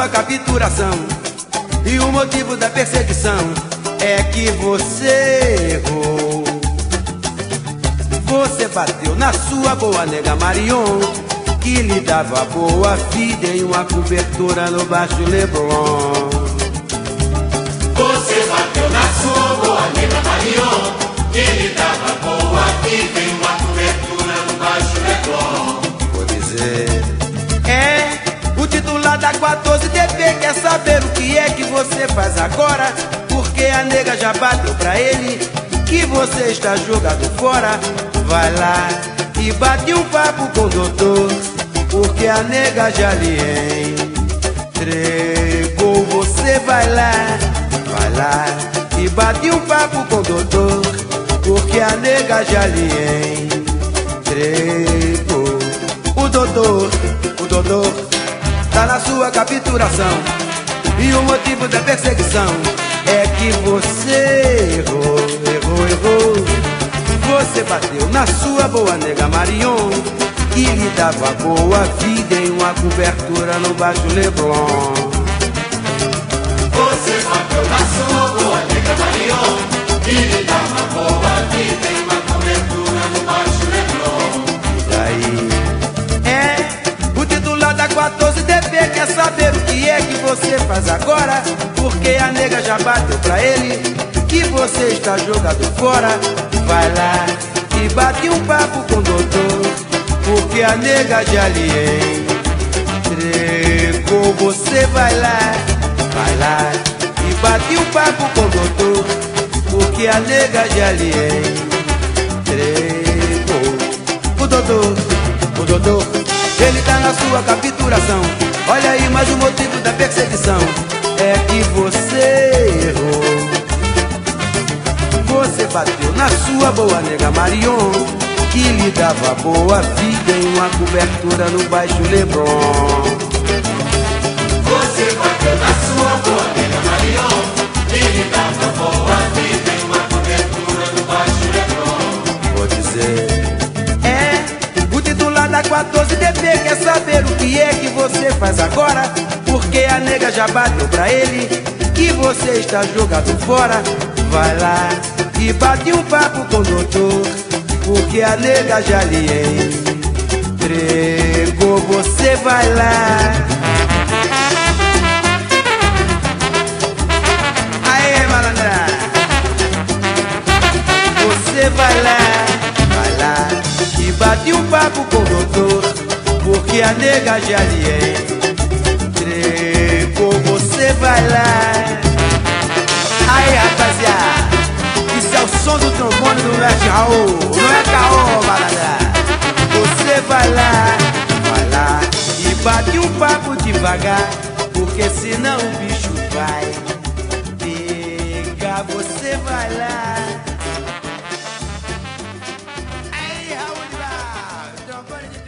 sua capturação. E o motivo da perseguição é que você errou. Você bateu na sua boa nega Marion, que lhe dava boa vida em uma cobertura no Baixo Leblon. Você bateu na sua boa nega Marion, que lhe dava boa vida em uma titular da 14DP quer saber o que é que você faz agora. Porque a nega já bateu pra ele que você está jogado fora. Vai lá e bate um papo com o doutor. Porque a nega já lhe entregou. Você vai lá, vai lá e bate um papo com o doutor. Porque a nega já lhe entregou. O doutor, capturação. E o motivo da perseguição é que você errou, errou, errou. Você bateu na sua boa nega Marion, que lhe dava boa vida em uma cobertura no Baixo Leblon. Você bateu na sua você faz agora. Porque a nega já bateu pra ele que você está jogado fora. Vai lá e bate um papo com o doutor. Porque a nega já lhe entregou. Você vai lá, vai lá e bate um papo com o doutor. Porque a nega já lhe entregou. O doutor, o doutor, ele tá na sua capturação. Olha aí mais um motivo perseguição. É que você errou. Você bateu na sua boa nega Marion, que lhe dava boa vida em uma cobertura no Baixo Leblon. Você bateu na sua boa nega Marion, que lhe dava boa vida em uma cobertura no Baixo Leblon. Vou dizer. É, o titular da 14DP quer saber o que é que você faz agora. Já bateu pra ele que você está jogado fora. Vai lá e bate um papo com o doutor. Porque a nega já lhe entregou. Você vai lá. Aê, malandra! Você vai lá, vai lá e bate um papo com o doutor, porque a nega já lhe entregou for, você vai lá. Aí, rapaziada, isso é o som do trombone do Black Raul. Não é caô, balada. Você vai lá, vai lá e bate um papo devagar, porque senão o bicho vai pegar. Você vai lá. Aí, Raul, lá, trombone de